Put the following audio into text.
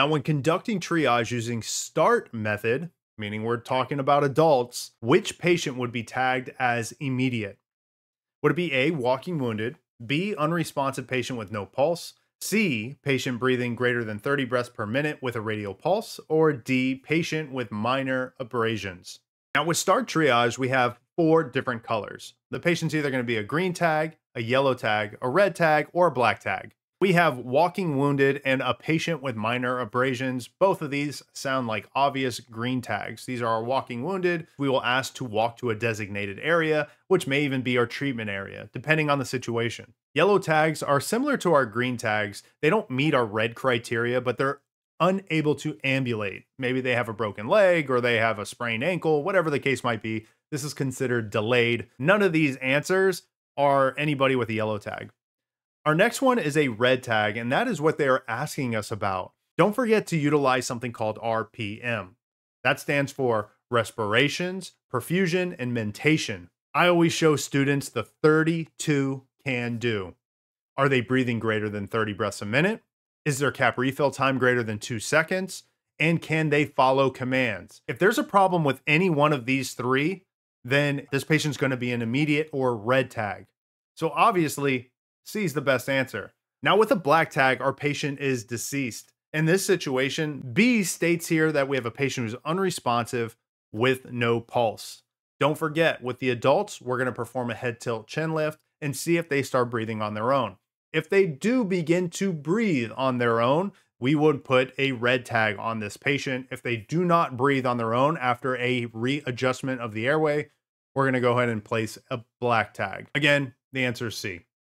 Now, when conducting triage using START method, meaning we're talking about adults, which patient would be tagged as immediate? Would it be A, walking wounded, B, unresponsive patient with no pulse, C, patient breathing greater than 30 breaths per minute with a radial pulse, or D, patient with minor abrasions? Now, with START triage, we have four different colors. The patient's either going to be a green tag, a yellow tag, a red tag, or a black tag. We have walking wounded and a patient with minor abrasions. Both of these sound like obvious green tags. These are our walking wounded. We will ask to walk to a designated area, which may even be our treatment area, depending on the situation. Yellow tags are similar to our green tags. They don't meet our red criteria, but they're unable to ambulate. Maybe they have a broken leg or they have a sprained ankle, whatever the case might be. This is considered delayed. None of these answers are anybody with a yellow tag. Our next one is a red tag, and that is what they are asking us about. Don't forget to utilize something called RPM. That stands for respirations, perfusion, and mentation. I always show students the 32 can do. Are they breathing greater than 30 breaths a minute? Is their cap refill time greater than two seconds? And can they follow commands? If there's a problem with any one of these three, then this patient's going to be an immediate or red tag. So obviously, C is the best answer. Now, with a black tag, our patient is deceased. In this situation, B states here that we have a patient who's unresponsive with no pulse. Don't forget, with the adults, we're going to perform a head tilt chin lift and see if they start breathing on their own. If they do begin to breathe on their own, we would put a red tag on this patient. If they do not breathe on their own after a readjustment of the airway, we're going to go ahead and place a black tag. Again, the answer is C.